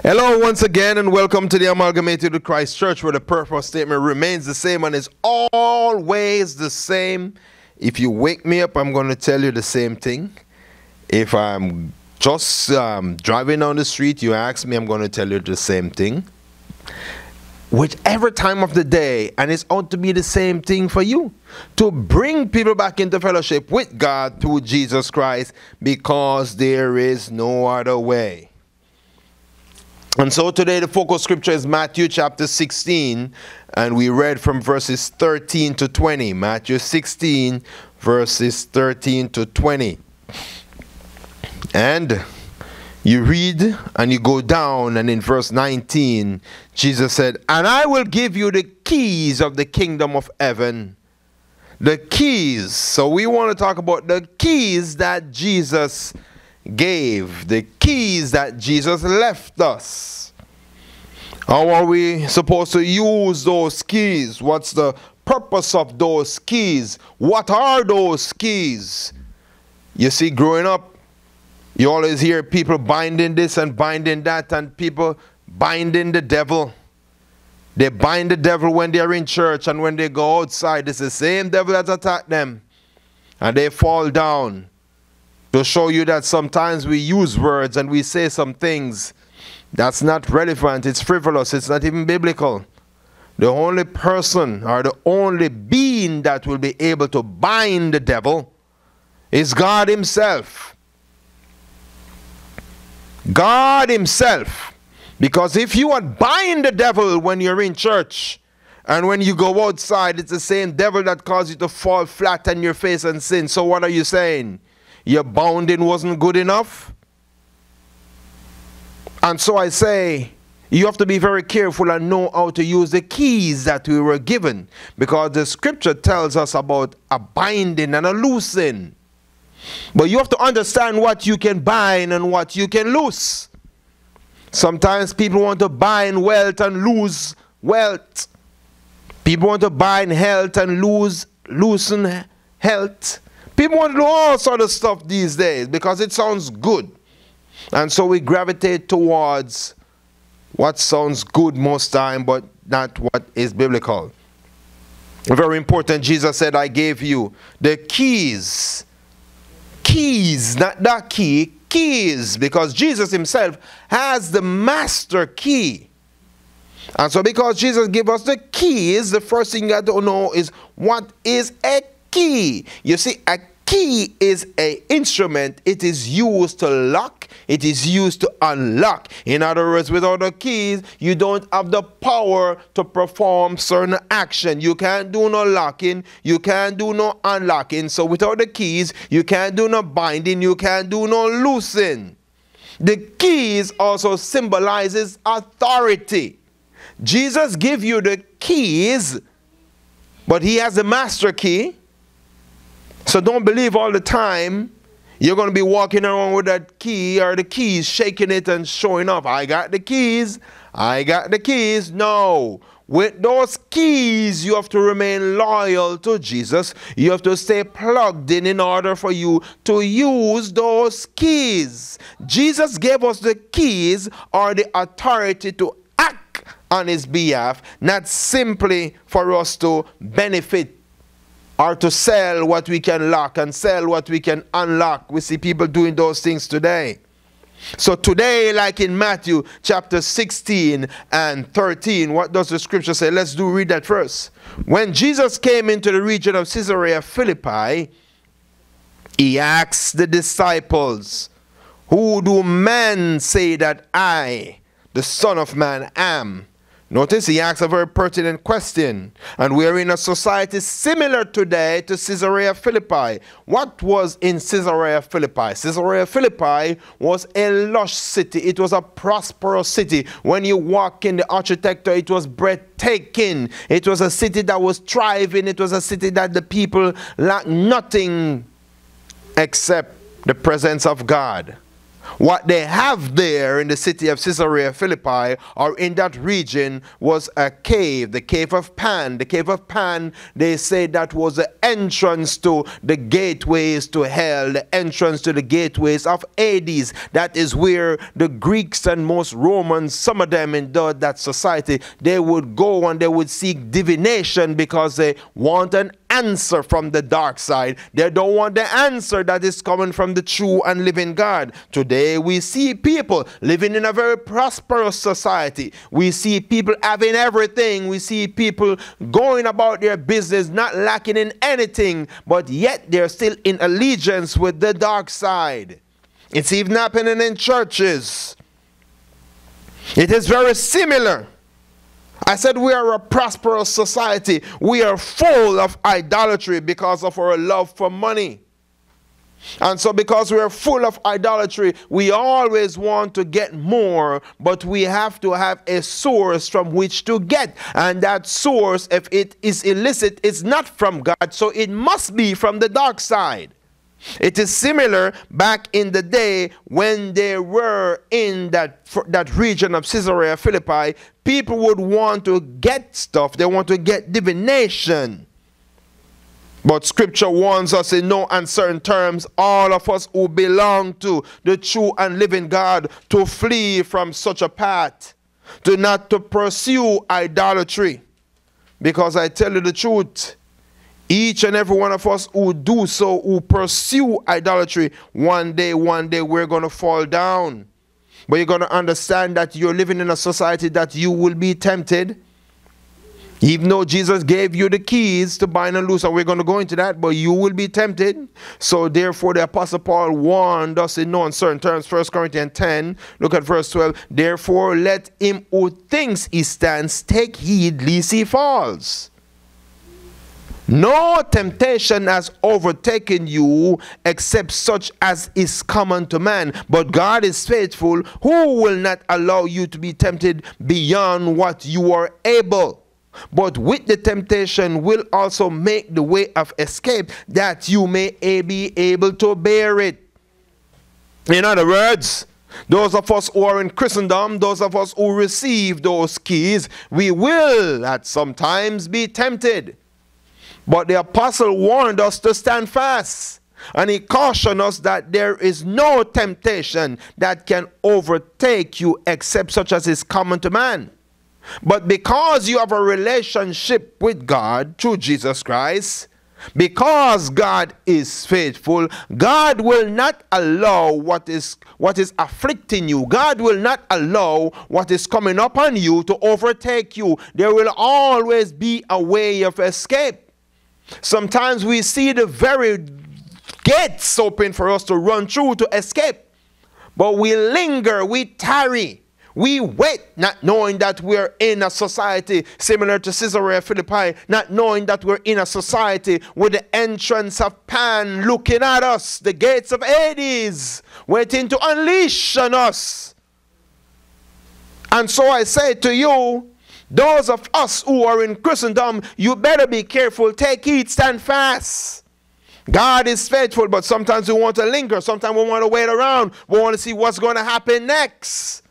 Hello, once again, and welcome to the Amalgamated Christ Church, where the purpose statement remains the same and is always the same. If you wake me up, I'm going to tell you the same thing. If I'm just um, driving down the street, you ask me, I'm going to tell you the same thing. Whichever time of the day, and it's ought to be the same thing for you to bring people back into fellowship with God through Jesus Christ because there is no other way. And so today the focus scripture is Matthew chapter 16, and we read from verses 13 to 20. Matthew 16, verses 13 to 20. And you read and you go down, and in verse 19, Jesus said, And I will give you the keys of the kingdom of heaven. The keys. So we want to talk about the keys that Jesus gave, the keys that Jesus left us. How are we supposed to use those keys? What's the purpose of those keys? What are those keys? You see, growing up, you always hear people binding this and binding that, and people binding the devil. They bind the devil when they're in church, and when they go outside, it's the same devil that attacked them. And they fall down to show you that sometimes we use words and we say some things that's not relevant, it's frivolous, it's not even biblical. The only person or the only being that will be able to bind the devil is God Himself. God Himself. Because if you bind the devil when you're in church, and when you go outside, it's the same devil that caused you to fall flat on your face and sin. So, what are you saying? Your bounding wasn't good enough? And so I say, you have to be very careful and know how to use the keys that we were given because the scripture tells us about a binding and a loosing. But you have to understand what you can bind and what you can loose. Sometimes people want to bind wealth and lose wealth. People want to bind health and lose loosen health. People want to do all sort of stuff these days because it sounds good. And so we gravitate towards what sounds good most time, but not what is biblical. Very important, Jesus said, I gave you the keys. Keys, not that key, keys, because Jesus himself has the master key. And so because Jesus gave us the keys, the first thing you have to know is what is a key. You see, a key is a instrument. It is used to lock. It is used to unlock. In other words, without the keys, you don't have the power to perform certain action. You can't do no locking. You can't do no unlocking. So without the keys, you can't do no binding. You can't do no loosing. The keys also symbolizes authority. Jesus give you the keys, but he has the master key so don't believe all the time you're going to be walking around with that key or the keys, shaking it and showing off. I got the keys. I got the keys. No. With those keys, you have to remain loyal to Jesus. You have to stay plugged in in order for you to use those keys. Jesus gave us the keys or the authority to act on his behalf, not simply for us to benefit or to sell what we can lock and sell what we can unlock. We see people doing those things today. So today, like in Matthew chapter 16 and 13, what does the scripture say? Let's do read that first. When Jesus came into the region of Caesarea Philippi, he asked the disciples, Who do men say that I, the Son of Man, am? Notice he asks a very pertinent question. And we're in a society similar today to Caesarea Philippi. What was in Caesarea Philippi? Caesarea Philippi was a lush city. It was a prosperous city. When you walk in the architecture, it was breathtaking. It was a city that was thriving. It was a city that the people lacked nothing except the presence of God What they have there in the city of Caesarea Philippi or in that region was a cave, the cave of Pan. The cave of Pan, they say that was the entrance to the gateways to hell, the entrance to the gateways of Hades. That is where the Greeks and most Romans, some of them in that society, they would go and they would seek divination because they want an answer from the dark side. They don't want the answer that is coming from the true and living God. Today we see people living in a very prosperous society. We see people having everything. We see people going about their business, not lacking in anything, but yet they're still in allegiance with the dark side. It's even happening in churches. It is very similar. I said we are a prosperous society. We are full of idolatry because of our love for money. And so, because we are full of idolatry, we always want to get more, but we have to have a source from which to get. And that source, if it is illicit, is not from God, so it must be from the dark side. It is similar back in the day when they were in that, that region of Caesarea Philippi. People would want to get stuff, they want to get divination. But scripture warns us in no uncertain terms, all of us who belong to the true and living God, to flee from such a path, to not to pursue idolatry. Because I tell you the truth, each and every one of us who do so, who pursue idolatry, one day, one day we're going to fall down. But you're going to understand that you're living in a society that you will be tempted. Even though Jesus gave you the keys to bind and loose, and we're going to go into that, but you will be tempted. So therefore, the Apostle Paul warned us in no uncertain terms, 1 Corinthians 10, look at verse 12. Therefore, let him who thinks he stands take heed lest he falls. No temptation has overtaken you except such as is common to man. But God is faithful, who will not allow you to be tempted beyond what you are able. But with the temptation will also make the way of escape that you may be able to bear it. In other words, those of us who are in Christendom, those of us who receive those keys, we will at some times be tempted. But the apostle warned us to stand fast. And he cautioned us that there is no temptation that can overtake you except such as is common to man. But because you have a relationship with God through Jesus Christ, because God is faithful, God will not allow what is what is afflicting you. God will not allow what is coming upon you to overtake you. There will always be a way of escape. Sometimes we see the very gates open for us to run through to escape. But we linger, we tarry, we wait, not knowing that we're in a society similar to Caesarea Philippi, not knowing that we're in a society with the entrance of Pan looking at us, the gates of Hades waiting to unleash on us. And so I say to you, those of us who are in Christendom, you better be careful. Take heed, stand fast. God is faithful, but sometimes we want to linger. Sometimes we want to wait around. We want to see what's going to happen next.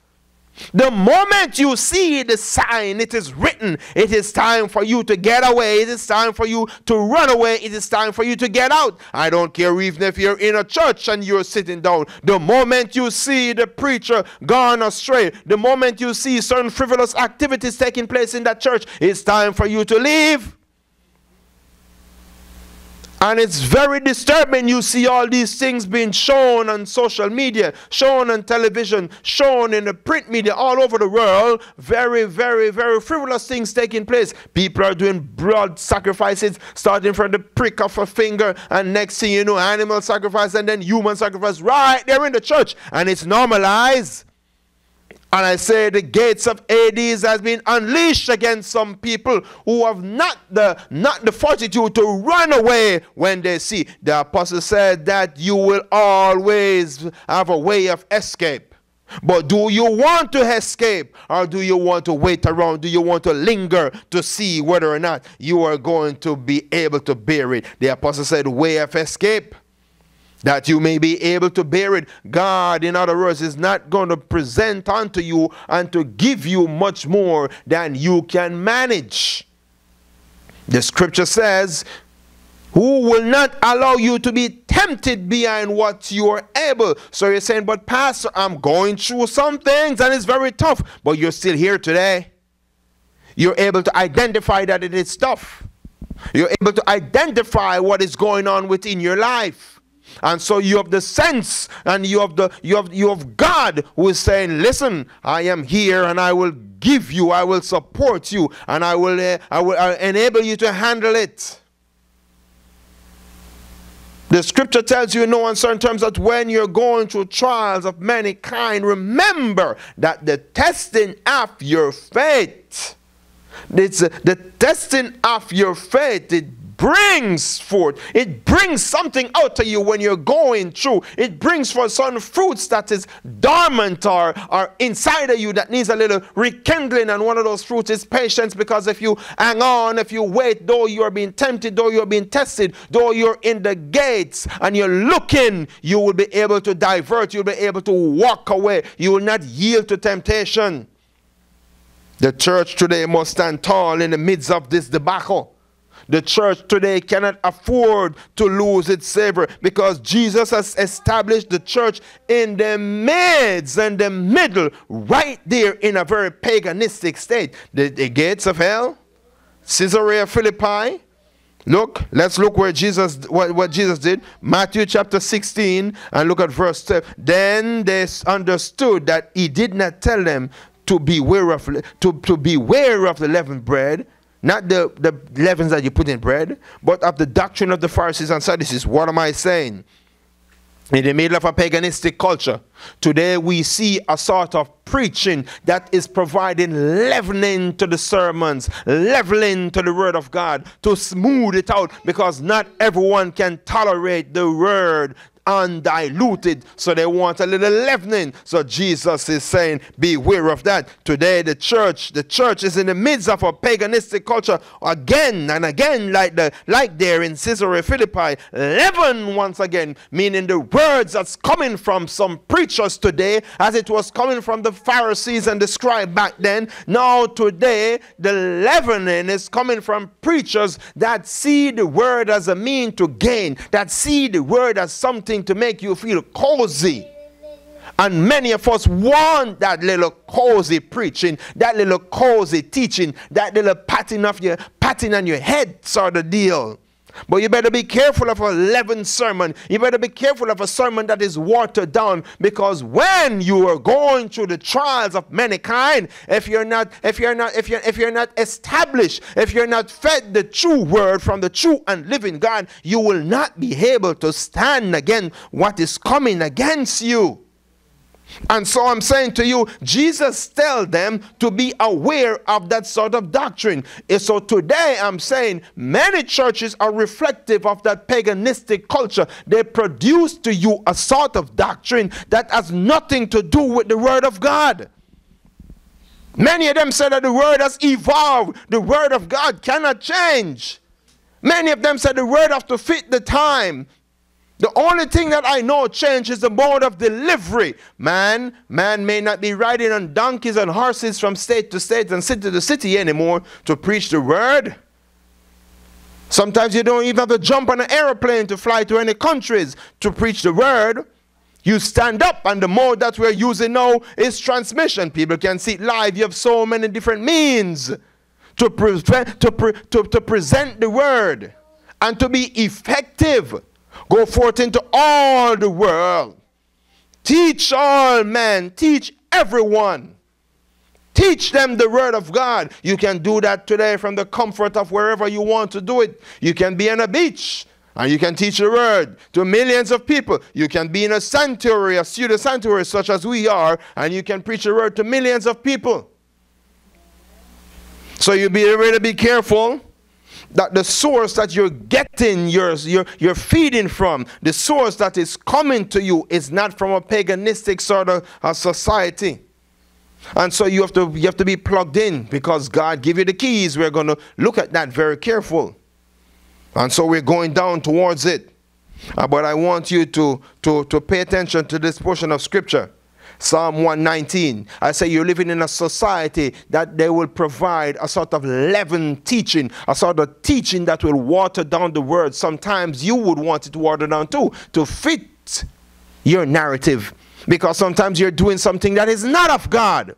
The moment you see the sign, it is written, it is time for you to get away. It is time for you to run away. It is time for you to get out. I don't care even if you're in a church and you're sitting down. The moment you see the preacher gone astray, the moment you see certain frivolous activities taking place in that church, it's time for you to leave. And it's very disturbing. You see all these things being shown on social media, shown on television, shown in the print media all over the world. Very, very, very frivolous things taking place. People are doing blood sacrifices, starting from the prick of a finger, and next thing you know, animal sacrifice and then human sacrifice right there in the church. And it's normalized. And I say the gates of Hades has been unleashed against some people who have not the not the fortitude to run away when they see. The apostle said that you will always have a way of escape. But do you want to escape or do you want to wait around? Do you want to linger to see whether or not you are going to be able to bear it? The apostle said, way of escape that you may be able to bear it. God, in other words, is not going to present unto you and to give you much more than you can manage. The scripture says, Who will not allow you to be tempted beyond what you are able. So you're saying, But Pastor, I'm going through some things and it's very tough, but you're still here today. You're able to identify that it is tough. You're able to identify what is going on within your life. And so you have the sense and you have the you have you have God who is saying, "Listen, I am here and I will give you, I will support you, and I will uh, I will uh, enable you to handle it." The scripture tells you in no uncertain terms that when you're going through trials of many kind, remember that the testing of your faith, it's the testing of your faith, it brings forth. It brings something out to you when you're going through. It brings forth some fruits that is dormant or, or inside of you that needs a little rekindling. And one of those fruits is patience because if you hang on, if you wait, though you are being tempted, though you're being tested, though you're in the gates and you're looking, you will be able to divert. You'll be able to walk away. You will not yield to temptation. The church today must stand tall in the midst of this debacle. The church today cannot afford to lose its savor because Jesus has established the church in the midst and the middle, right there in a very paganistic state. The, the gates of hell, Caesarea Philippi. Look, let's look where Jesus what, what Jesus did. Matthew chapter 16 and look at verse 10. Then they understood that he did not tell them to beware of to, to beware of the leavened bread not the, the leavens that you put in bread, but of the doctrine of the Pharisees and Sadducees. What am I saying? In the middle of a paganistic culture, today we see a sort of preaching that is providing leavening to the sermons, leveling to the word of God to smooth it out because not everyone can tolerate the word undiluted. So they want a little leavening. So Jesus is saying, beware of that. Today, the church, the church is in the midst of a paganistic culture again and again, like the like there in Caesarea Philippi, leaven once again, meaning the words that's coming from some preachers today, as it was coming from the Pharisees and the scribe back then. Now today, the leavening is coming from preachers that see the word as a mean to gain, that see the word as something something to make you feel cozy. And many of us want that little cozy preaching, that little cozy teaching, that little patting of your patting on your head sort of deal. But you better be careful of a leavened sermon. You better be careful of a sermon that is watered down because when you are going through the trials of many kind, if you're not, if you're not, if you're if you're not established, if you're not fed the true word from the true and living God, you will not be able to stand against what is coming against you. And so I'm saying to you, Jesus tell them to be aware of that sort of doctrine. And so today I'm saying many churches are reflective of that paganistic culture. They produce to you a sort of doctrine that has nothing to do with the word of God. Many of them say that the word has evolved. The word of God cannot change. Many of them said the word have to fit the time. The only thing that I know change is the mode of delivery. Man, man may not be riding on donkeys and horses from state to state and city to city anymore to preach the word. Sometimes you don't even have to jump on an aeroplane to fly to any countries to preach the word. You stand up, and the mode that we're using now is transmission. People can see it live. You have so many different means to, pre- to, pre- to, to present the word and to be effective. Go forth into all the world. Teach all men, teach everyone. Teach them the word of God. You can do that today from the comfort of wherever you want to do it. You can be on a beach and you can teach the word to millions of people. You can be in a sanctuary, a pseudo sanctuary such as we are, and you can preach the word to millions of people. So you be really be careful that the source that you're getting, you're, you're, you're feeding from, the source that is coming to you is not from a paganistic sort of a society. And so you have to you have to be plugged in because God give you the keys. We're going to look at that very careful. And so we're going down towards it. Uh, but I want you to, to, to pay attention to this portion of scripture. Psalm 119. I say you're living in a society that they will provide a sort of leaven teaching, a sort of teaching that will water down the word. Sometimes you would want it watered down too to fit your narrative because sometimes you're doing something that is not of God.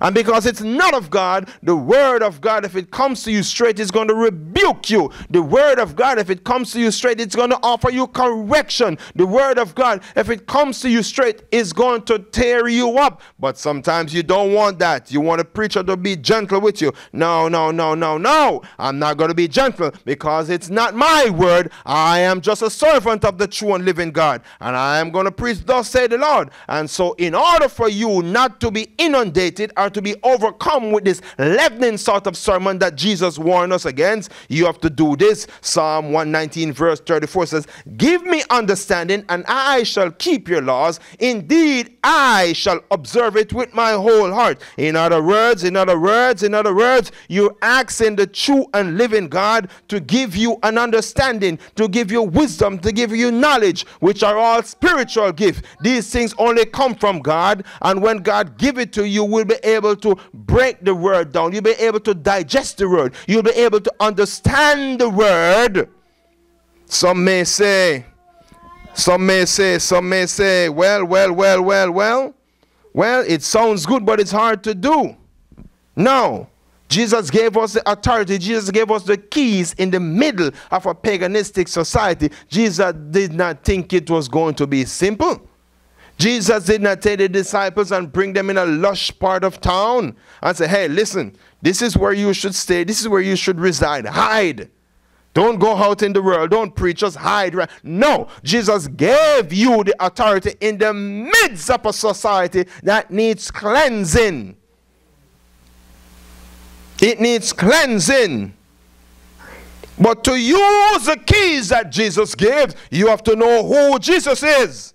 And because it's not of God, the word of God, if it comes to you straight, is going to rebuke you. The word of God, if it comes to you straight, it's going to offer you correction. The word of God, if it comes to you straight, is going to tear you up. But sometimes you don't want that. You want a preacher to be gentle with you. No, no, no, no, no. I'm not going to be gentle because it's not my word. I am just a servant of the true and living God. And I am going to preach, thus say the Lord. And so, in order for you not to be inundated are to be overcome with this leavening sort of sermon that Jesus warned us against, you have to do this. Psalm 119, verse 34 says, Give me understanding, and I shall keep your laws. Indeed, I shall observe it with my whole heart. In other words, in other words, in other words, you're asking the true and living God to give you an understanding, to give you wisdom, to give you knowledge, which are all spiritual gifts. These things only come from God, and when God give it to you, will be able to break the word down. You'll be able to digest the word. You'll be able to understand the word. Some may say, some may say, some may say, well, well, well, well, well. Well, it sounds good, but it's hard to do. No. Jesus gave us the authority. Jesus gave us the keys in the middle of a paganistic society. Jesus did not think it was going to be simple. Jesus did not take the disciples and bring them in a lush part of town and say, hey, listen, this is where you should stay. This is where you should reside. Hide. Don't go out in the world. Don't preach. Just hide. No. Jesus gave you the authority in the midst of a society that needs cleansing. It needs cleansing. But to use the keys that Jesus gave, you have to know who Jesus is.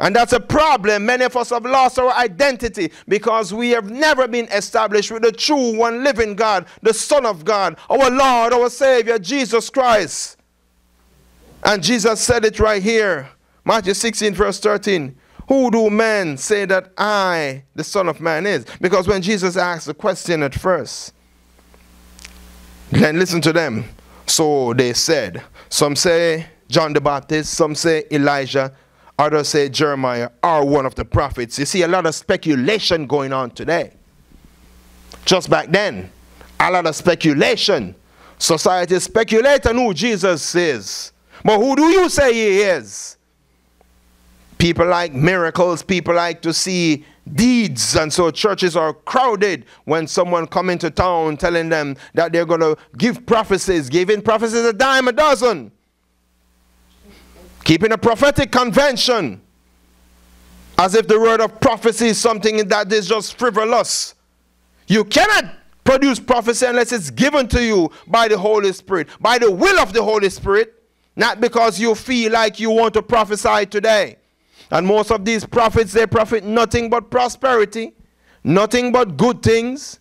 And that's a problem. Many of us have lost our identity because we have never been established with the true one living God, the Son of God, our Lord, our Savior, Jesus Christ. And Jesus said it right here Matthew 16, verse 13. Who do men say that I, the Son of Man, is? Because when Jesus asked the question at first, then listen to them. So they said, some say John the Baptist, some say Elijah, Others say Jeremiah are one of the prophets. You see a lot of speculation going on today. Just back then, a lot of speculation. Society speculate on who Jesus is. But who do you say he is? People like miracles, people like to see deeds and so churches are crowded when someone come into town telling them that they're going to give prophecies giving prophecies a dime a dozen keeping a prophetic convention as if the word of prophecy is something that is just frivolous. You cannot produce prophecy unless it's given to you by the Holy Spirit, by the will of the Holy Spirit, not because you feel like you want to prophesy today. And most of these prophets, they profit nothing but prosperity, nothing but good things.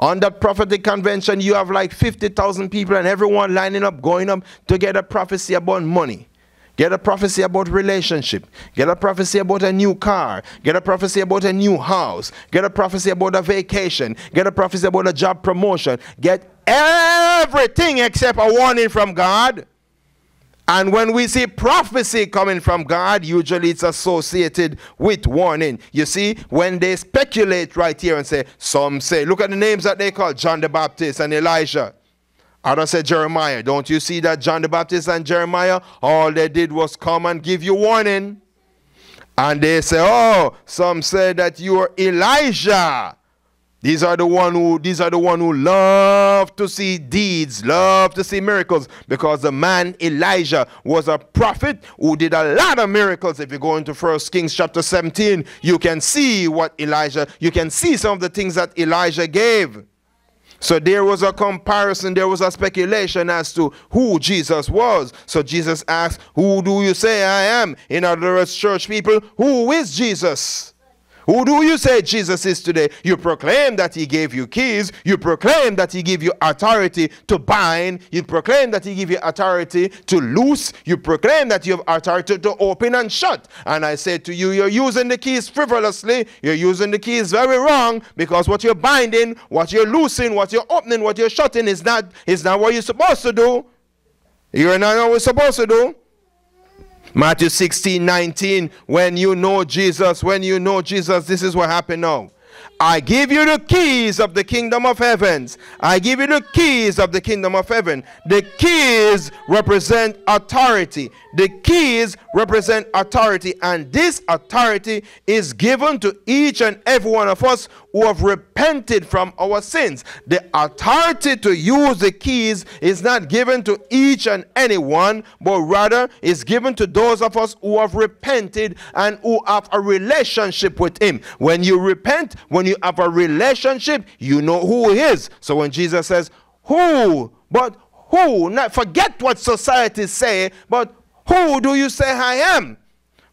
On that prophetic convention, you have like 50,000 people and everyone lining up, going up to get a prophecy about money. Get a prophecy about relationship. Get a prophecy about a new car. Get a prophecy about a new house. Get a prophecy about a vacation. Get a prophecy about a job promotion. Get everything except a warning from God. And when we see prophecy coming from God, usually it's associated with warning. You see, when they speculate right here and say, some say, look at the names that they call John the Baptist and Elijah. Others said Jeremiah. Don't you see that John the Baptist and Jeremiah, all they did was come and give you warning. And they say, oh, some say that you are Elijah. These are the one who these are the one who love to see deeds, love to see miracles, because the man Elijah was a prophet who did a lot of miracles. If you go into First Kings chapter 17, you can see what Elijah, you can see some of the things that Elijah gave. So there was a comparison, there was a speculation as to who Jesus was. So Jesus asked, Who do you say I am? In other words, church people, who is Jesus? Who do you say Jesus is today? You proclaim that he gave you keys. You proclaim that he gave you authority to bind. You proclaim that he gave you authority to loose. You proclaim that you have authority to open and shut. And I say to you, you're using the keys frivolously. You're using the keys very wrong because what you're binding, what you're loosing, what you're opening, what you're shutting is not, is not what you're supposed to do. You're not what you're supposed to do. Matthew 16, 19, when you know Jesus, when you know Jesus, this is what happened now. I give you the keys of the kingdom of heavens. I give you the keys of the kingdom of heaven. The keys represent authority. The keys represent authority, and this authority is given to each and every one of us who have repented from our sins. The authority to use the keys is not given to each and anyone, but rather is given to those of us who have repented and who have a relationship with Him. When you repent, when you have a relationship, you know who He is. So when Jesus says, Who? But who? Not forget what society say, but who do you say I am?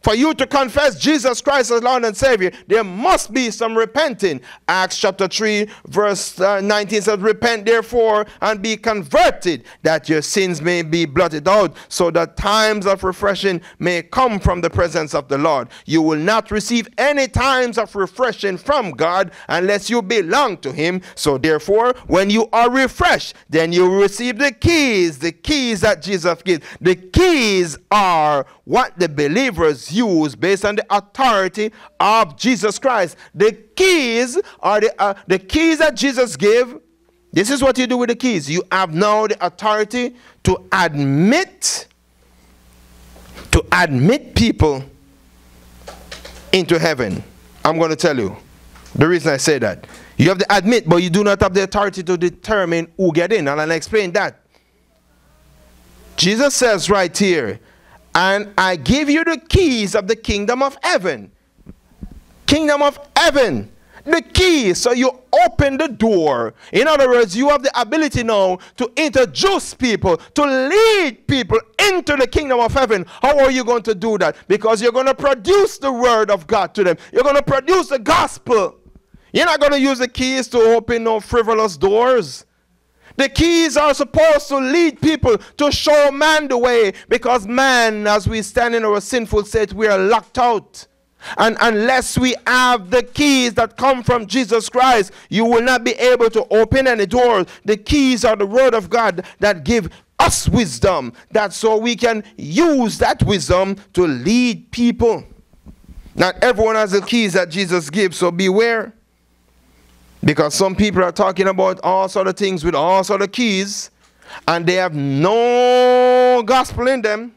For you to confess Jesus Christ as Lord and Savior, there must be some repenting. Acts chapter 3, verse uh, 19 says, Repent therefore and be converted, that your sins may be blotted out, so that times of refreshing may come from the presence of the Lord. You will not receive any times of refreshing from God unless you belong to Him. So therefore, when you are refreshed, then you receive the keys, the keys that Jesus gives. The keys are what the believers use based on the authority of Jesus Christ. The keys are the, uh, the keys that Jesus gave. This is what you do with the keys. You have now the authority to admit to admit people into heaven. I'm going to tell you the reason I say that. You have to admit, but you do not have the authority to determine who get in. And I'll explain that. Jesus says right here, and I give you the keys of the kingdom of heaven. Kingdom of heaven. The key, so you open the door. In other words, you have the ability now to introduce people, to lead people into the kingdom of heaven. How are you going to do that? Because you're going to produce the word of God to them, you're going to produce the gospel. You're not going to use the keys to open no frivolous doors. The keys are supposed to lead people to show man the way because man, as we stand in our sinful state, we are locked out. And unless we have the keys that come from Jesus Christ, you will not be able to open any doors. The keys are the word of God that give us wisdom, that so we can use that wisdom to lead people. Not everyone has the keys that Jesus gives, so beware. Because some people are talking about all sort of things with all sort of keys, and they have no gospel in them.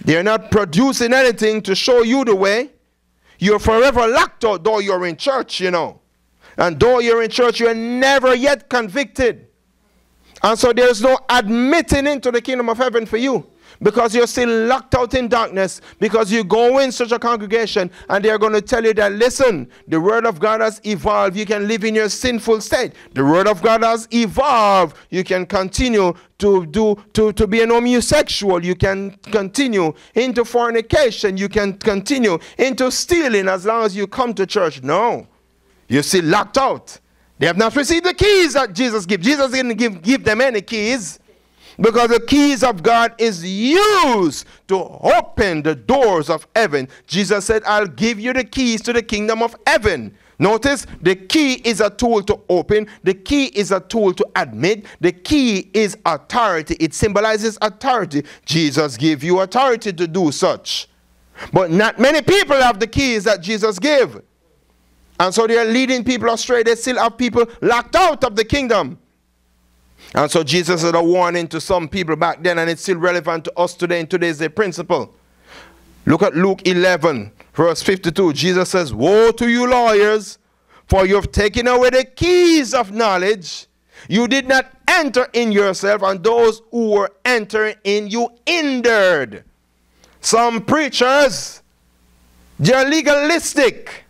They're not producing anything to show you the way. You're forever locked out, though you're in church, you know. And though you're in church, you're never yet convicted. And so there's no admitting into the kingdom of heaven for you because you're still locked out in darkness because you go in such a congregation and they're going to tell you that listen the word of god has evolved. You can live in your sinful state. The word of god has evolved. You can continue to do to, to be an homosexual. You can continue into fornication. You can continue into stealing as long as you come to church. No. You're still locked out. They have not received the keys that jesus gives jesus didn't give, give them any keys because the keys of God is used to open the doors of heaven. Jesus said, I'll give you the keys to the kingdom of heaven. Notice the key is a tool to open, the key is a tool to admit, the key is authority. It symbolizes authority. Jesus gave you authority to do such. But not many people have the keys that Jesus gave. And so they are leading people astray. They still have people locked out of the kingdom. And so Jesus had a warning to some people back then, and it's still relevant to us today in today's day principle. Look at Luke 11, verse 52. Jesus says, Woe to you, lawyers, for you have taken away the keys of knowledge. You did not enter in yourself, and those who were entering in you hindered. Some preachers, they're legalistic.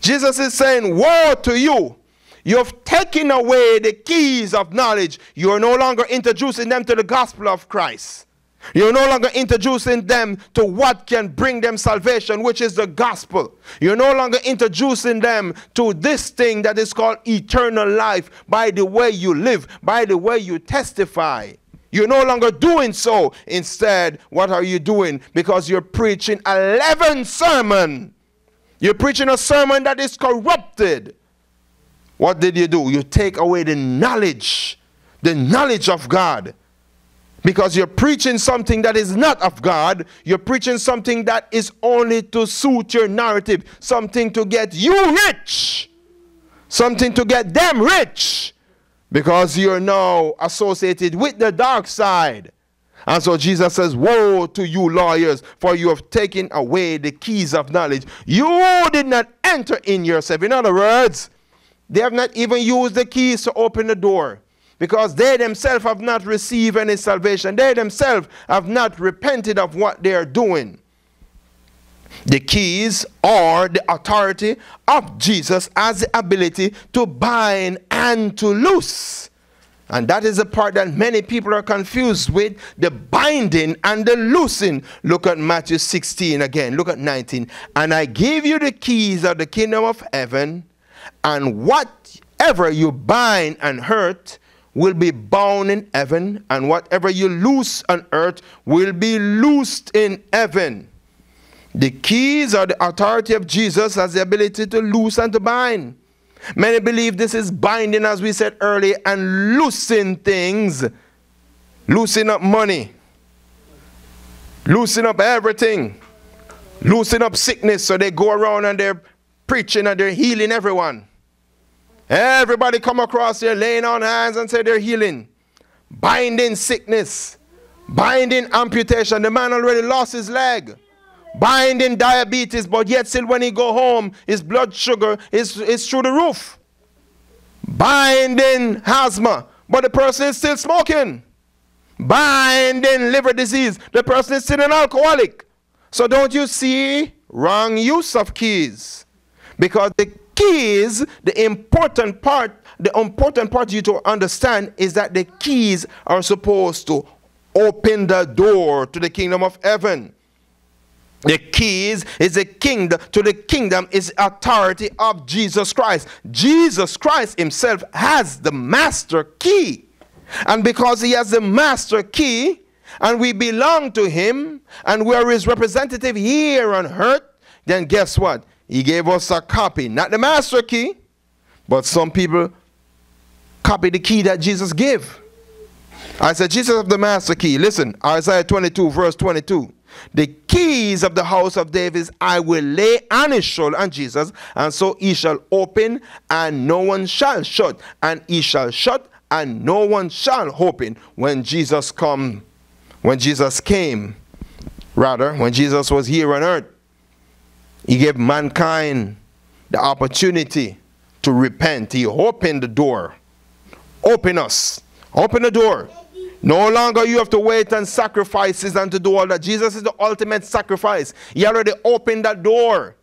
Jesus is saying, Woe to you You've taken away the keys of knowledge. You are no longer introducing them to the gospel of Christ. You're no longer introducing them to what can bring them salvation, which is the gospel. You're no longer introducing them to this thing that is called eternal life by the way you live, by the way you testify. You're no longer doing so. Instead, what are you doing? Because you're preaching leaven sermon. You're preaching a sermon that is corrupted. What did you do? You take away the knowledge, the knowledge of God because you're preaching something that is not of God. You're preaching something that is only to suit your narrative, something to get you rich, something to get them rich, because you're now associated with the dark side. And so Jesus says, Woe to you, lawyers, for you have taken away the keys of knowledge. You did not enter in yourself. In other words, they have not even used the keys to open the door because they themselves have not received any salvation. They themselves have not repented of what they are doing. The keys are the authority of Jesus as the ability to bind and to loose. And that is the part that many people are confused with the binding and the loosing. Look at Matthew 16 again. Look at 19. And I give you the keys of the kingdom of heaven, and whatever you bind and hurt will be bound in heaven, and whatever you loose on earth will be loosed in heaven. The keys are the authority of Jesus as the ability to loose and to bind. Many believe this is binding, as we said earlier, and loosing things, loosen up money, loosen up everything, loosen up sickness. So they go around and they're preaching and they're healing everyone. Everybody come across here laying on hands and say they're healing. Binding sickness. Binding amputation. The man already lost his leg. Binding diabetes, but yet still when he go home, his blood sugar is, is through the roof. Binding asthma, but the person is still smoking. Binding liver disease, the person is still an alcoholic. So don't you see wrong use of keys? Because the keys, the important part, the important part you to understand is that the keys are supposed to open the door to the kingdom of heaven. The keys is the kingdom to the kingdom is authority of Jesus Christ. Jesus Christ himself has the master key. And because he has the master key and we belong to him and we are his representative here on earth, then guess what? He gave us a copy, not the master key, but some people copy the key that Jesus gave. I said, Jesus of the master key. Listen, Isaiah 22, verse 22. The keys of the house of David I will lay on his shoulder, and Jesus, and so he shall open, and no one shall shut, and he shall shut, and no one shall open. When Jesus come, when Jesus came, rather, when Jesus was here on earth, he gave mankind the opportunity to repent. He opened the door. Open us. Open the door. No longer you have to wait on sacrifices and to do all that. Jesus is the ultimate sacrifice. He already opened that door.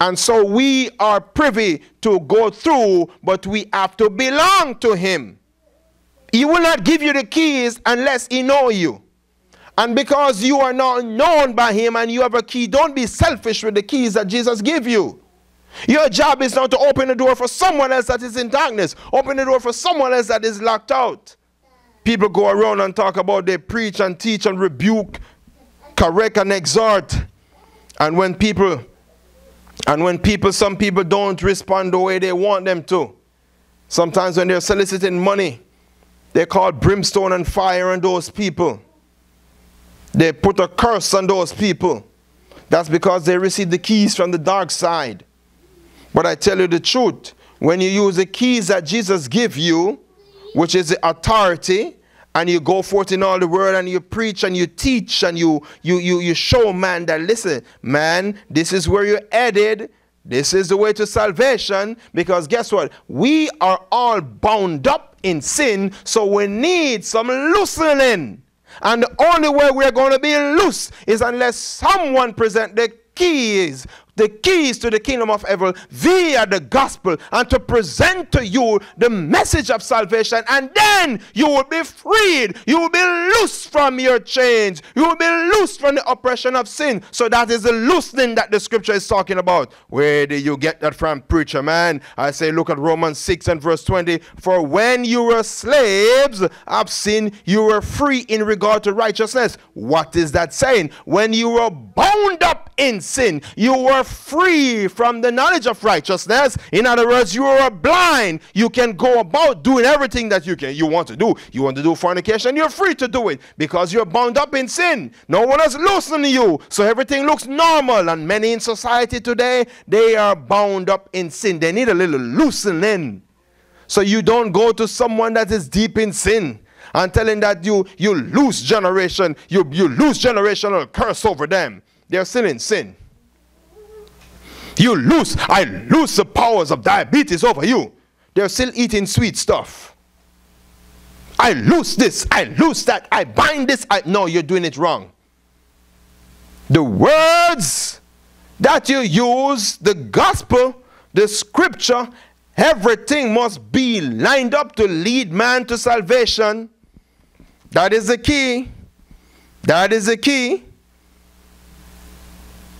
And so we are privy to go through, but we have to belong to him. He will not give you the keys unless he know you. And because you are not known by him and you have a key, don't be selfish with the keys that Jesus gave you. Your job is not to open the door for someone else that is in darkness. Open the door for someone else that is locked out. People go around and talk about they preach and teach and rebuke, correct and exhort. And when people and when people some people don't respond the way they want them to. Sometimes when they're soliciting money, they call brimstone and fire on those people. They put a curse on those people. That's because they received the keys from the dark side. But I tell you the truth, when you use the keys that Jesus gave you, which is the authority, and you go forth in all the world and you preach and you teach and you you you, you show man that listen, man, this is where you're headed. This is the way to salvation because guess what? We are all bound up in sin, so we need some loosening. And the only way we're going to be loose is unless someone present the keys the keys to the kingdom of heaven via the gospel and to present to you the message of salvation. And then you will be freed. You will be loose from your chains. You will be loose from the oppression of sin. So that is the loosening that the scripture is talking about. Where do you get that from preacher man? I say look at romans 6 and verse 20 for when you were slaves of sin you were free in regard to righteousness. What is that saying? When you were bound up in sin you were free from the knowledge of righteousness. In other words, you are blind. You can go about doing everything that you can you want to do. You want to do fornication, you're free to do it because you're bound up in sin. No one has loosened you. So everything looks normal. And many in society today, they are bound up in sin. They need a little loosening. So you don't go to someone that is deep in sin and telling that you you lose generation, you, you lose generational curse over them. They're still in sin. You lose, I lose the powers of diabetes over you. They're still eating sweet stuff. I lose this, I lose that, I bind this. I no, you're doing it wrong. The words that you use, the gospel, the scripture, everything must be lined up to lead man to salvation. That is the key. That is the key.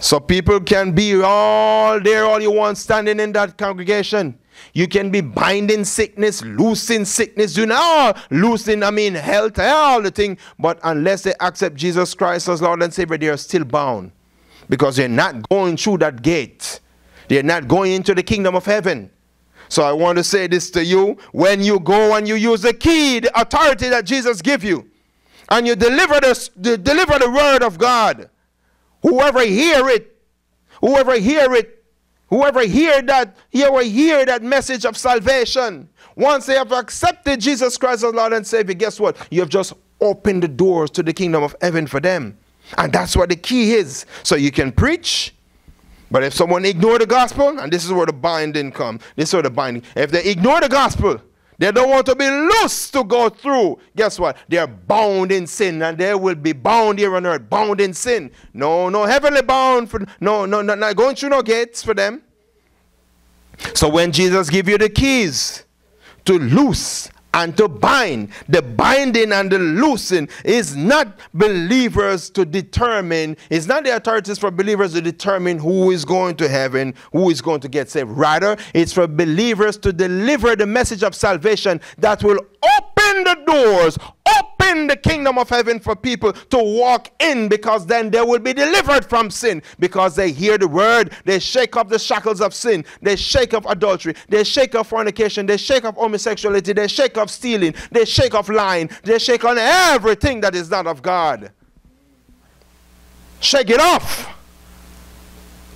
So people can be all there, all you want, standing in that congregation. You can be binding sickness, loosing sickness, doing all loosing, I mean, health, all the thing. But unless they accept Jesus Christ as Lord and Savior, they are still bound because they're not going through that gate. They're not going into the kingdom of heaven. So I want to say this to you. When you go and you use the key, the authority that Jesus give you, and you deliver the, the, deliver the word of God, Whoever hear it, whoever hear it, whoever hear that, whoever hear that message of salvation, once they have accepted Jesus Christ as Lord and Savior, guess what? You have just opened the doors to the kingdom of heaven for them. And that's what the key is. So you can preach, but if someone ignore the gospel, and this is where the binding come, this is where the binding, if they ignore the gospel, they don't want to be loose to go through. Guess what? They're bound in sin and they will be bound here on earth, bound in sin. No, no, heavenly bound for no, no, no, not going through no gates for them. So when Jesus give you the keys to loose and to bind. The binding and the loosing is not believers to determine, it's not the authorities for believers to determine who is going to heaven, who is going to get saved. Rather, it's for believers to deliver the message of salvation that will open the doors, open the kingdom of heaven for people to walk in because then they will be delivered from sin because they hear the word, they shake off the shackles of sin, they shake off adultery, they shake off fornication, they shake off homosexuality, they shake off stealing, they shake off lying, they shake on everything that is not of God. Shake it off.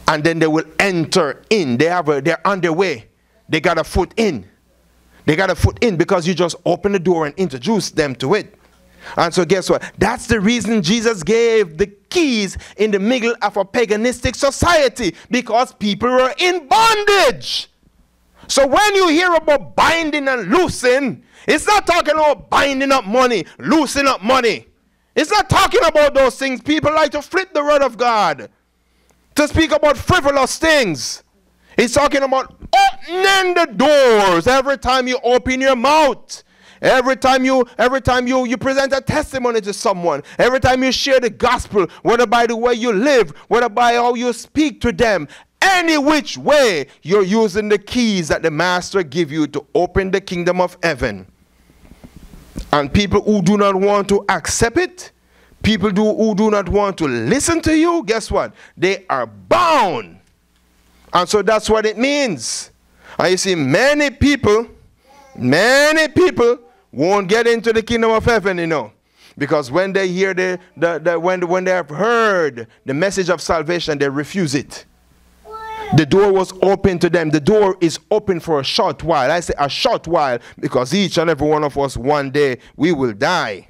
And then they will enter in. They have a, they're on their way. They got a foot in. They got a foot in because you just open the door and introduce them to it. And so, guess what? That's the reason Jesus gave the keys in the middle of a paganistic society because people were in bondage. So, when you hear about binding and loosing, it's not talking about binding up money, loosing up money. It's not talking about those things. People like to flip the word of God to speak about frivolous things. It's talking about opening the doors every time you open your mouth. Every time you every time you you present a testimony to someone, every time you share the gospel, whether by the way you live, whether by how you speak to them, any which way you're using the keys that the master give you to open the kingdom of heaven. And people who do not want to accept it, people do, who do not want to listen to you, guess what? They are bound. And so that's what it means. And you see, many people, many people won't get into the kingdom of heaven, you know. Because when they hear the, the, the when, when they have heard the message of salvation, they refuse it. The door was open to them. The door is open for a short while. I say a short while because each and every one of us, one day, we will die.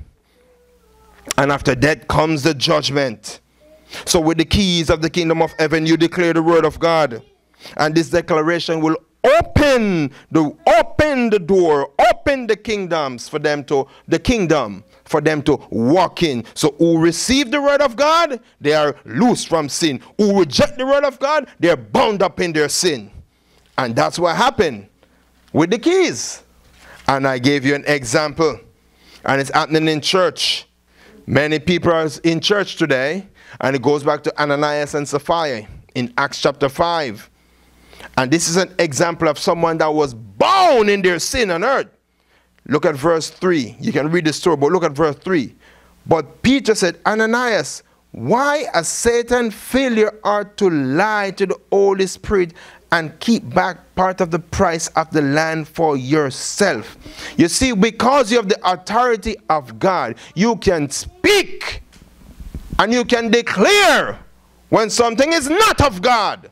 And after that comes the judgment. So, with the keys of the kingdom of heaven, you declare the word of God. And this declaration will open the open the door, open the kingdoms for them to, the kingdom for them to walk in. So who receive the word of God, they are loose from sin. Who reject the word of God, they're bound up in their sin. And that's what happened with the keys. And I gave you an example. And it's happening in church. Many people are in church today, and it goes back to Ananias and Sapphira in Acts chapter 5. And this is an example of someone that was bound in their sin on earth. Look at verse 3. You can read the story, but look at verse 3. But Peter said, Ananias, why has Satan filled your heart to lie to the Holy Spirit and keep back part of the price of the land for yourself? You see, because you have the authority of God, you can speak and you can declare when something is not of God.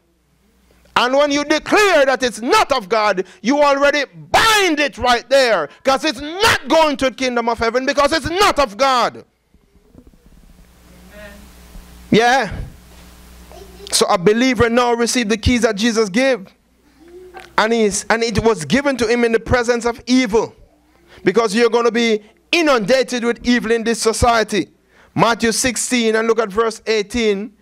And when you declare that it's not of God, you already bind it right there. Because it's not going to the kingdom of heaven because it's not of God. Amen. Yeah. So a believer now received the keys that Jesus gave. And, he's, and it was given to him in the presence of evil. Because you're going to be inundated with evil in this society. Matthew 16 and look at verse 18.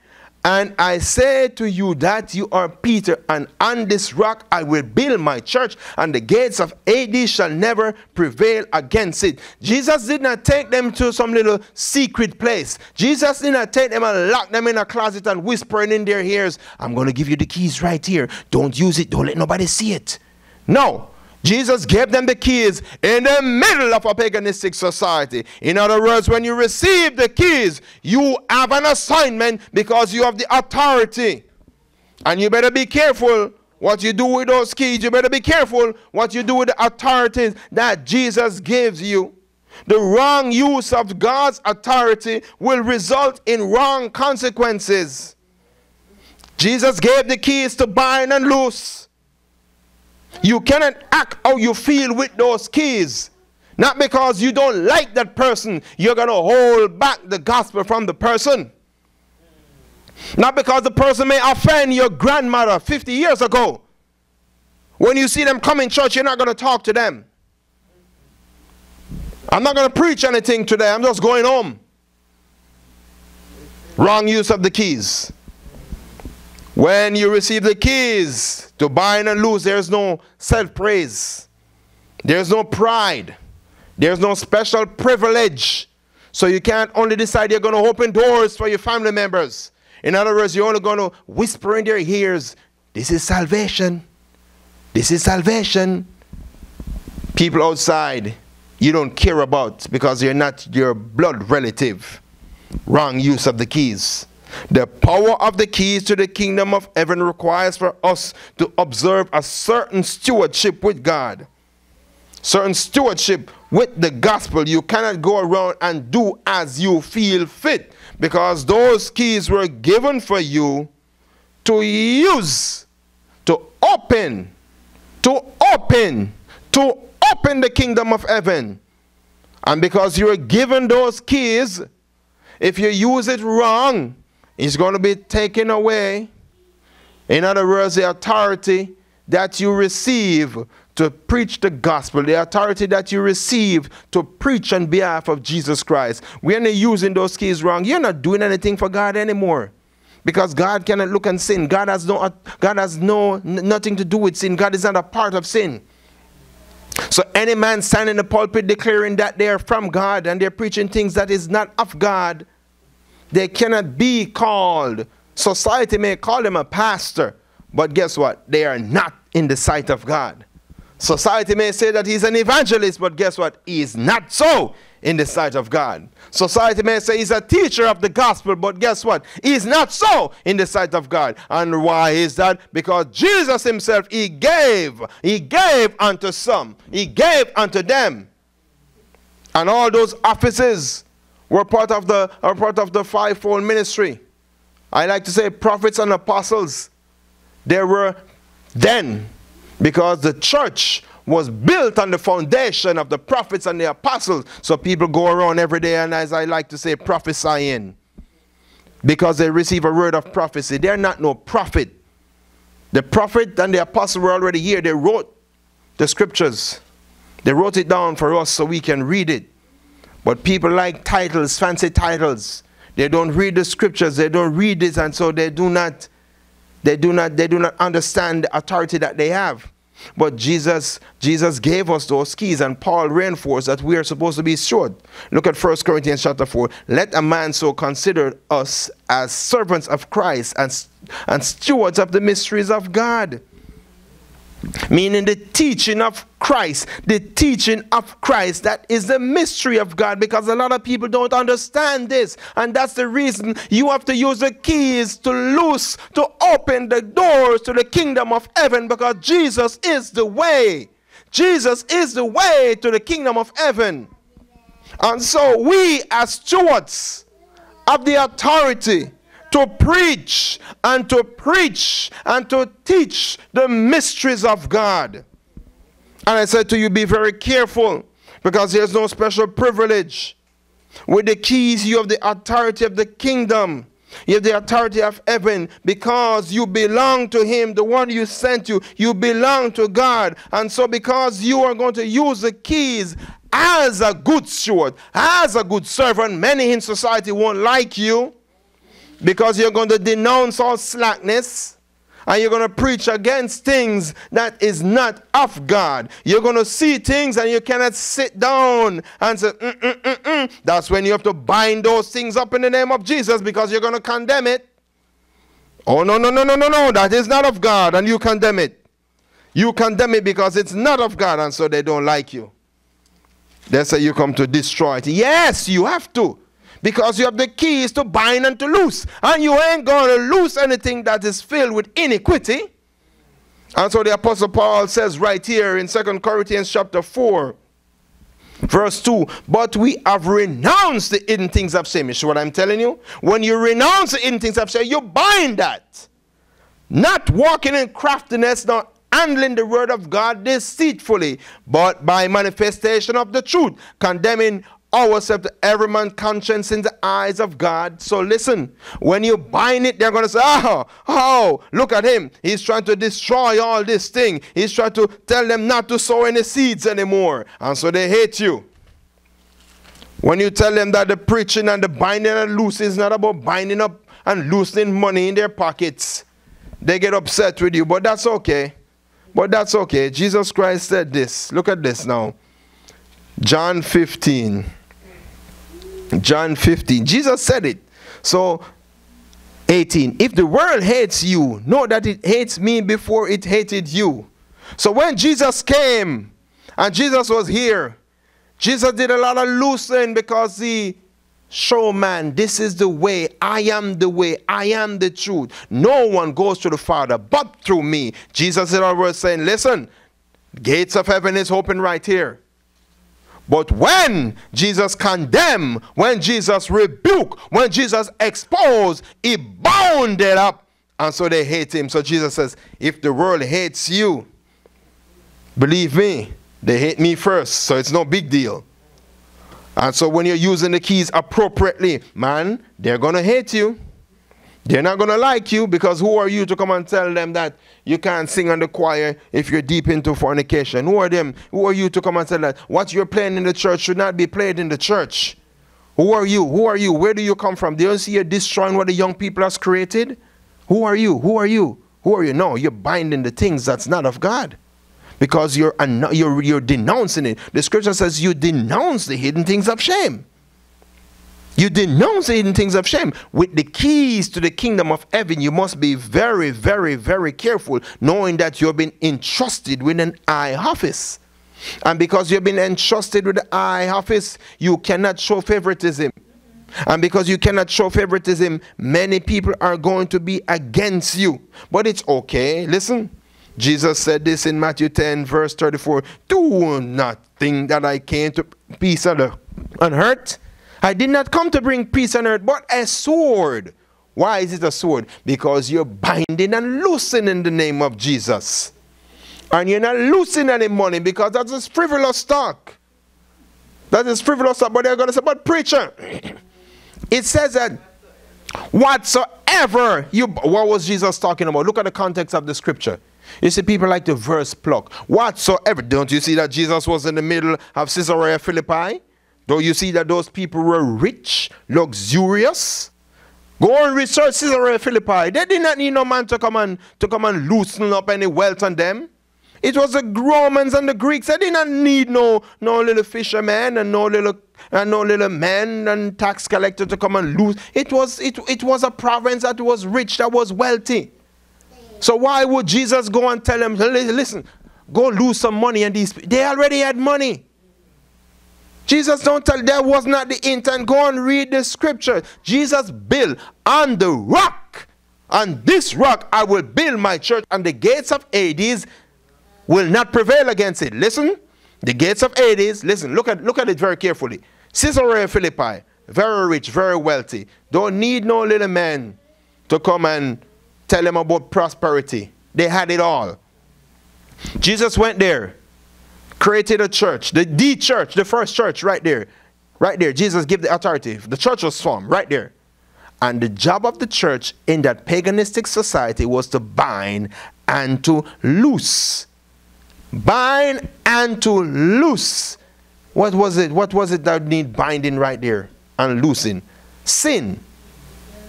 And I say to you that you are Peter, and on this rock I will build my church, and the gates of Hades shall never prevail against it. Jesus did not take them to some little secret place. Jesus did not take them and lock them in a closet and whispering in their ears, I'm going to give you the keys right here. Don't use it, don't let nobody see it. No, Jesus gave them the keys in the middle of a paganistic society. In other words, when you receive the keys, you have an assignment because you have the authority. And you better be careful what you do with those keys. You better be careful what you do with the authorities that Jesus gives you. The wrong use of God's authority will result in wrong consequences. Jesus gave the keys to bind and loose. You cannot act how you feel with those keys. Not because you don't like that person, you're going to hold back the gospel from the person. Not because the person may offend your grandmother 50 years ago. When you see them come in church, you're not going to talk to them. I'm not going to preach anything today. I'm just going home. Wrong use of the keys. When you receive the keys to bind and loose, there's no self praise, there's no pride, there's no special privilege. So you can't only decide you're going to open doors for your family members. In other words, you're only going to whisper in their ears, This is salvation. This is salvation. People outside you don't care about because you're not your blood relative. Wrong use of the keys. The power of the keys to the kingdom of heaven requires for us to observe a certain stewardship with God. Certain stewardship with the gospel. You cannot go around and do as you feel fit because those keys were given for you to use, to open, to open, to open the kingdom of heaven. And because you were given those keys, if you use it wrong, is going to be taken away. In other words, the authority that you receive to preach the gospel, the authority that you receive to preach on behalf of Jesus Christ. Are not using those keys wrong. You're not doing anything for God anymore. Because God cannot look and sin. God has no God has no nothing to do with sin. God is not a part of sin. So any man standing in the pulpit declaring that they are from God and they're preaching things that is not of God, they cannot be called. Society may call them a pastor, but guess what? They are not in the sight of God. Society may say that he's an evangelist, but guess what? He is not so in the sight of God. Society may say he's a teacher of the gospel, but guess what? He is not so in the sight of God. And why is that? Because Jesus himself, he gave, he gave unto some, he gave unto them. And all those offices were part of the, are part of the fivefold ministry. I like to say prophets and apostles. There were then because the church was built on the foundation of the prophets and the apostles. So people go around every day and as I like to say prophesying because they receive a word of prophecy. They're not no prophet. The prophet and the apostle were already here. They wrote the scriptures. They wrote it down for us so we can read it. But people like titles, fancy titles. They don't read the scriptures, they don't read this, and so they do not they do not they do not understand the authority that they have. But Jesus, Jesus gave us those keys, and Paul reinforced that we are supposed to be short. Look at 1 Corinthians chapter 4. Let a man so consider us as servants of Christ and, and stewards of the mysteries of God meaning the teaching of Christ, the teaching of Christ. That is the mystery of God because a lot of people don't understand this. And that's the reason you have to use the keys to loose, to open the doors to the kingdom of heaven because Jesus is the way. Jesus is the way to the kingdom of heaven. And so we, as stewards of the authority, to preach and to preach and to teach the mysteries of God. And I said to you, be very careful because there's no special privilege. With the keys, you have the authority of the kingdom. You have the authority of heaven because you belong to Him, the one you sent you. You belong to God. And so, because you are going to use the keys as a good steward, as a good servant, many in society won't like you because you're going to denounce all slackness and you're going to preach against things that is not of God. You're going to see things and you cannot sit down and say, mm, mm, mm, mm. That's when you have to bind those things up in the name of Jesus because you're going to condemn it. Oh, no, no, no, no, no, no. That is not of God and you condemn it. You condemn it because it's not of God and so they don't like you. They say you come to destroy it. Yes, you have to because you have the keys to bind and to loose. And you ain't going to loose anything that is filled with iniquity. And so the Apostle Paul says right here in Second Corinthians chapter 4, verse 2, but we have renounced the hidden things of. You see what I'm telling you? When you renounce the hidden things of shame, you bind that. Not walking in craftiness, not handling the word of God deceitfully, but by manifestation of the truth, condemning ourselves to every man's conscience in the eyes of God. So listen, when you bind it, they're going to say, oh, oh, look at him. He's trying to destroy all this thing. He's trying to tell them not to sow any seeds anymore. And so they hate you. When you tell them that the preaching and the binding and loosing is not about binding up and loosening money in their pockets, they get upset with you. But that's okay. But that's okay. Jesus Christ said this. Look at this now. John 15. John 15. Jesus said it. So 18. If the world hates you, know that it hates me before it hated you. So when Jesus came and Jesus was here, Jesus did a lot of loosening because he showed man, this is the way. I am the way. I am the truth. No one goes to the Father but through me. Jesus in other words saying, listen, gates of heaven is open right here. But when Jesus condemned, when Jesus rebuked, when Jesus exposed, he bounded up. And so they hate him. So Jesus says, if the world hates you, believe me, they hate me first. So it's no big deal. And so when you're using the keys appropriately, man, they're going to hate you. They're not going to like you because who are you to come and tell them that you can't sing on the choir if you're deep into fornication? Who are them? Who are you to come and tell that what you're playing in the church should not be played in the church? Who are you? Who are you? Where do you come from? Do you see you're destroying what the young people has created? Who are you? Who are you? Who are you? No, you're binding the things that's not of God because you're, you're, you're denouncing it. The scripture says you denounce the hidden things of shame. You denounce hidden things of shame. With the keys to the kingdom of heaven, you must be very, very, very careful, knowing that you've been entrusted with an high office. And because you've been entrusted with the high office, you cannot show favoritism. And because you cannot show favoritism, many people are going to be against you. But it's okay. Listen, Jesus said this in Matthew 10, verse 34 Do not think that I came to peace on earth. I did not come to bring peace on earth, but a sword. Why is it a sword? Because you're binding and loosing in the name of Jesus. And you're not losing any money because that's a frivolous talk. That is frivolous talk. But they're going to say, but preacher, it says that whatsoever you, what was Jesus talking about? Look at the context of the scripture. You see, people like to verse pluck. Whatsoever. Don't you see that Jesus was in the middle of Caesarea Philippi? Don't you see that those people were rich, luxurious? Go and research Caesarea Philippi. They did not need no man to come and to come and loosen up any wealth on them. It was the Romans and the Greeks. They did not need no no little fishermen and no little and no little men and tax collector to come and lose. It was it, it was a province that was rich, that was wealthy. So why would Jesus go and tell them, listen, go lose some money and these they already had money. Jesus don't tell that was not the intent. Go and read the scripture. Jesus built on the rock. On this rock I will build my church, and the gates of Hades will not prevail against it. Listen, the gates of Hades, listen, look at look at it very carefully. Caesarea Philippi, very rich, very wealthy. Don't need no little man to come and tell them about prosperity. They had it all. Jesus went there, created a church, the, the church, the first church right there. Right there. Jesus gave the authority. The church was formed right there. And the job of the church in that paganistic society was to bind and to loose bind and to loose. What was it? What was it that need binding right there and loosing? Sin.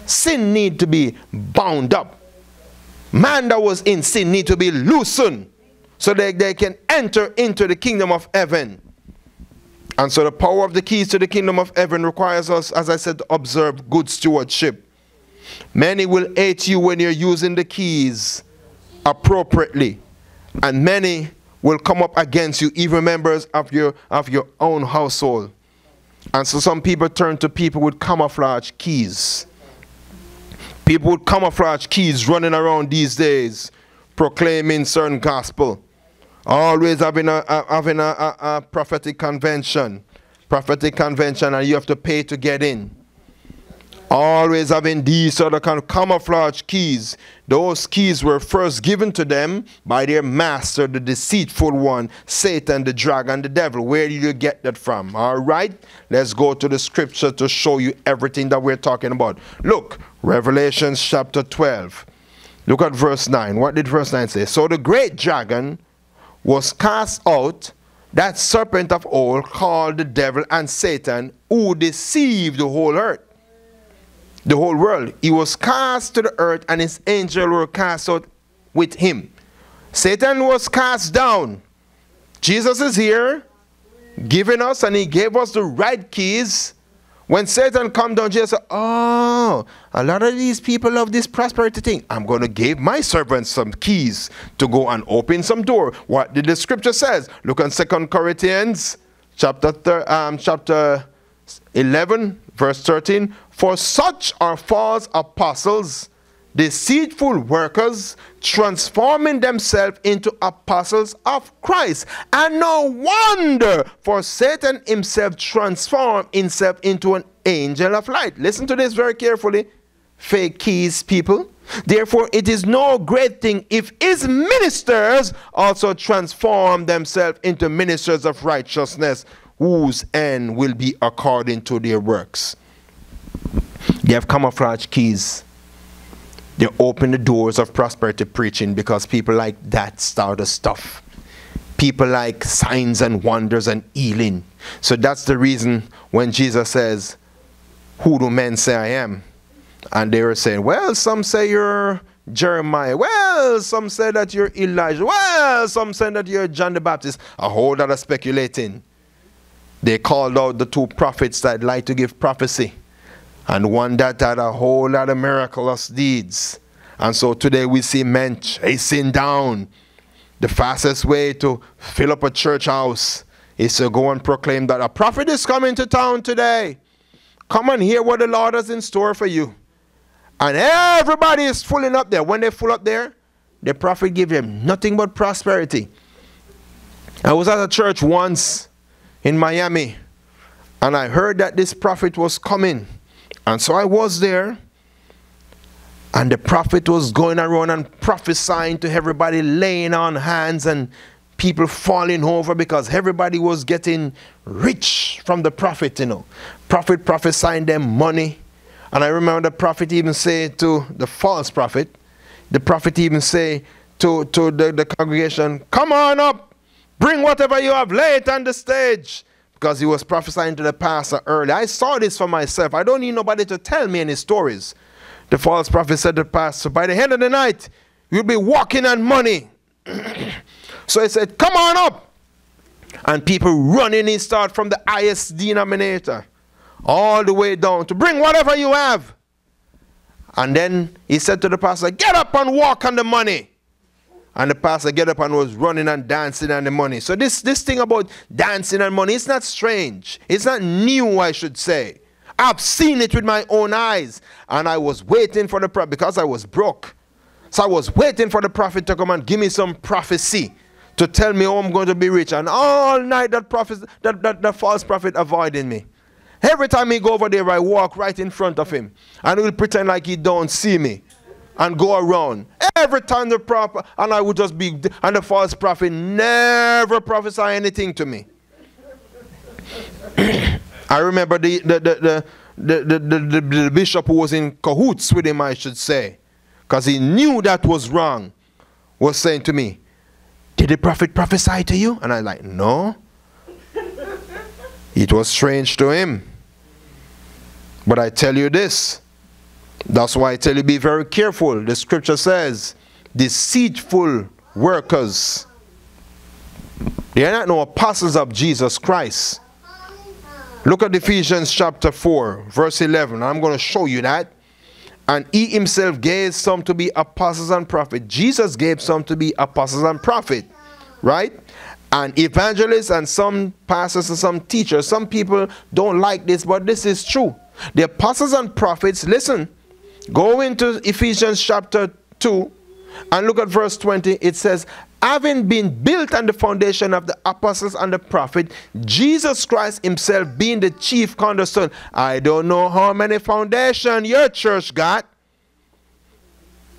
Sin need to be bound up. Man that was in sin need to be loosened so that they can enter into the kingdom of heaven. And so the power of the keys to the kingdom of heaven requires us, as I said, to observe good stewardship. Many will hate you when you're using the keys appropriately. And many will come up against you, even members of your, of your own household. And so some people turn to people with camouflage keys. People with camouflage keys running around these days, proclaiming certain gospel. Always having a, a having a, a, a prophetic convention. Prophetic convention, and you have to pay to get in always having these sort of kind of camouflage keys. Those keys were first given to them by their master, the deceitful one, Satan, the dragon, the devil. Where did you get that from? All right, let's go to the scripture to show you everything that we're talking about. Look, Revelation chapter 12. Look at verse 9. What did verse 9 say? So the great dragon was cast out, that serpent of old called the devil and Satan, who deceived the whole earth the whole world. He was cast to the earth, and his angels were cast out with him. Satan was cast down. Jesus is here, giving us, and he gave us the right keys. When Satan come down, Jesus said, Oh, a lot of these people love this prosperity thing. I'm going to give my servants some keys to go and open some door. What did the scripture says? Look on Second Corinthians chapter, um, chapter 11, verse 13 For such are false apostles, deceitful workers, transforming themselves into apostles of Christ. And no wonder, for Satan himself transformed himself into an angel of light. Listen to this very carefully, fake keys people. Therefore, it is no great thing if his ministers also transform themselves into ministers of righteousness whose end will be according to their works. They have camouflage keys. They open the doors of prosperity preaching because people like that sort of stuff. People like signs and wonders and healing. So that's the reason when Jesus says, Who do men say I am? And they were saying, Well, some say you're Jeremiah. Well, some say that you're Elijah. Well, some say that you're John the Baptist. A whole lot of speculating they called out the two prophets that like to give prophecy and one that had a whole lot of miraculous deeds. And so today we see men chasing down the fastest way to fill up a church house is to go and proclaim that a prophet is coming to town today. Come and hear what the Lord has in store for you. And everybody is filling up there. When they full up there, the prophet give them nothing but prosperity. I was at a church once in Miami and I heard that this prophet was coming. And so I was there. And the prophet was going around and prophesying to everybody, laying on hands and people falling over because everybody was getting rich from the prophet, you know. Prophet prophesying them money. And I remember the prophet even say to the false prophet, the prophet even say to, to the, the congregation, Come on up, bring whatever you have, lay it on the stage. Because he was prophesying to the pastor early. I saw this for myself. I don't need nobody to tell me any stories. The false prophet said to the pastor, By the end of the night, you'll be walking on money. so he said, Come on up. And people running in start from the highest denominator all the way down to bring whatever you have. And then he said to the pastor, Get up and walk on the money. And the pastor get up and was running and dancing on the money. So this, this thing about dancing and money, it's not strange. It's not new, I should say. I've seen it with my own eyes. And I was waiting for the prophet because I was broke. So I was waiting for the prophet to come and give me some prophecy to tell me, oh, I'm going to be rich. And all night that prophet, that, that, that false prophet avoiding me. Every time he go over there, I walk right in front of him. And he'll pretend like he don't see me. And go around. Every time the prophet, and I would just be, and the false prophet never prophesy anything to me. I remember the, the, the, the, the, the, bishop who was in cahoots with him, I should say. Because he knew that was wrong. Was saying to me, did the prophet prophesy to you? And I like, no. it was strange to him. But I tell you this. That's why I tell you be very careful. The scripture says, deceitful workers. They are not no apostles of Jesus Christ. Look at Ephesians chapter 4, verse 11. I'm going to show you that. And he himself gave some to be apostles and prophets. Jesus gave some to be apostles and prophets, right? And evangelists and some pastors and some teachers. Some people don't like this, but this is true. The apostles and prophets, listen, go into Ephesians chapter 2 and look at verse 20. It says, having been built on the foundation of the apostles and the prophet, Jesus Christ himself being the chief cornerstone. I don't know how many foundation your church got,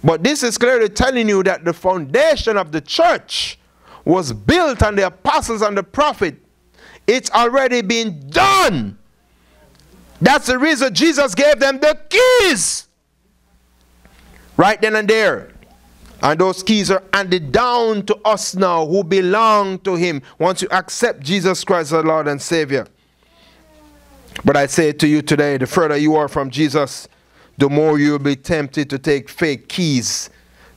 but this is clearly telling you that the foundation of the church was built on the apostles and the prophet. It's already been done. That's the reason Jesus gave them the keys. Right then and there. And those keys are handed down to us now who belong to Him once you accept Jesus Christ as Lord and Savior. But I say to you today the further you are from Jesus, the more you will be tempted to take fake keys.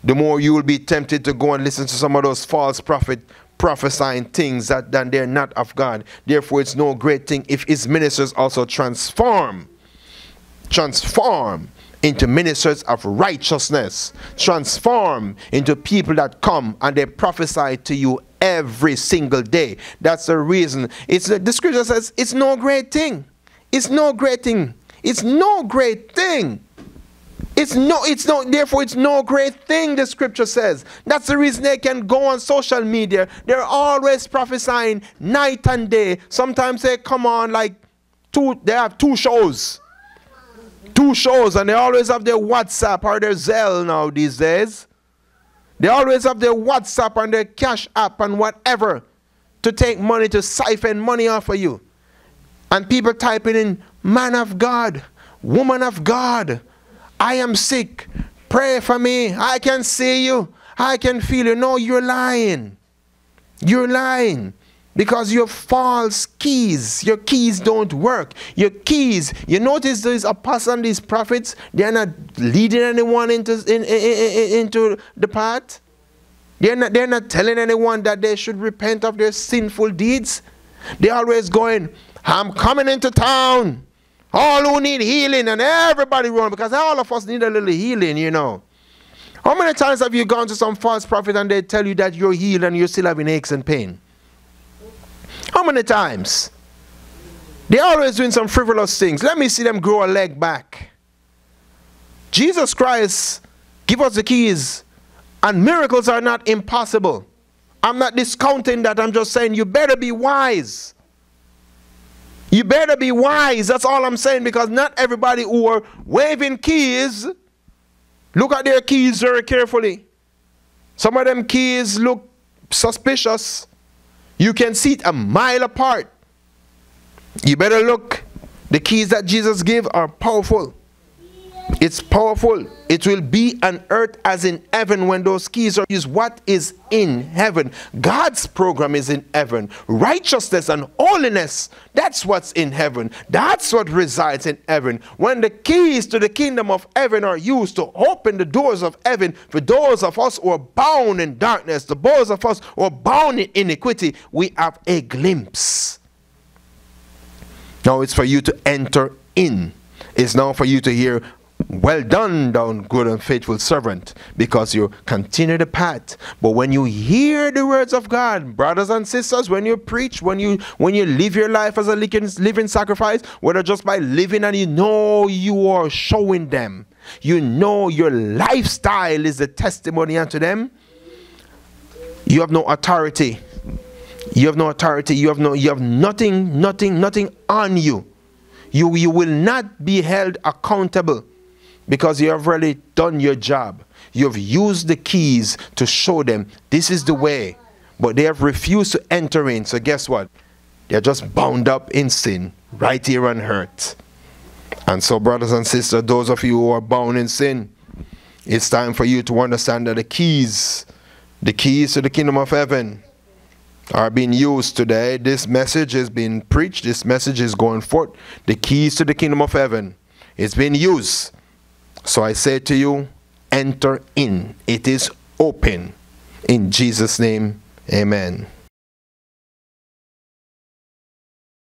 The more you will be tempted to go and listen to some of those false prophets prophesying things that, they're not of God. Therefore, it's no great thing if his ministers also transform. Transform into ministers of righteousness. Transform into people that come and they prophesy to you every single day. That's the reason. It's the scripture says it's no great thing. It's no great thing. It's no great thing. It's no, it's no, therefore it's no great thing, the scripture says. That's the reason they can go on social media. They're always prophesying night and day. Sometimes they come on like two, they have two shows two shows and they always have their WhatsApp or their Zelle now these days. They always have their WhatsApp and their Cash App and whatever to take money, to siphon money off of you. And people typing in, man of God, woman of God, I am sick. Pray for me. I can see you. I can feel you. No, you're lying. You're lying because your false keys, your keys don't work. Your keys, you notice these apostles and these prophets, they're not leading anyone into, in, in, in, into the path. They're not, they're not telling anyone that they should repent of their sinful deeds. They're always going, I'm coming into town. All who need healing and everybody run because all of us need a little healing, you know. How many times have you gone to some false prophet and they tell you that you're healed and you're still having aches and pain? How many times? They're always doing some frivolous things. Let me see them grow a leg back. Jesus Christ give us the keys and miracles are not impossible. I'm not discounting that. I'm just saying you better be wise. You better be wise. That's all I'm saying because not everybody who are waving keys look at their keys very carefully. Some of them keys look suspicious. You can see it a mile apart. You better look. The keys that Jesus gave are powerful. It's powerful. It will be on earth as in heaven when those keys are used. What is in heaven? God's program is in heaven. Righteousness and holiness, that's what's in heaven. That's what resides in heaven. When the keys to the kingdom of heaven are used to open the doors of heaven for those of us who are bound in darkness, the those of us who are bound in iniquity, we have a glimpse. Now it's for you to enter in. It's now for you to hear well done, thou good and faithful servant, because you continue the path. But when you hear the words of God, brothers and sisters, when you preach, when you when you live your life as a living, sacrifice, whether just by living and you know you are showing them, you know your lifestyle is a testimony unto them, you have no authority. You have no authority. You have no you have nothing, nothing, nothing on you. You you will not be held accountable because you have already done your job. You have used the keys to show them this is the way, but they have refused to enter in. So, guess what? They're just bound up in sin right here on earth. And so, brothers and sisters, those of you who are bound in sin, it's time for you to understand that the keys, the keys to the kingdom of heaven, are being used today. This message is being preached, this message is going forth. The keys to the kingdom of heaven is being used so I say to you, enter in. It is open. In Jesus' name, amen.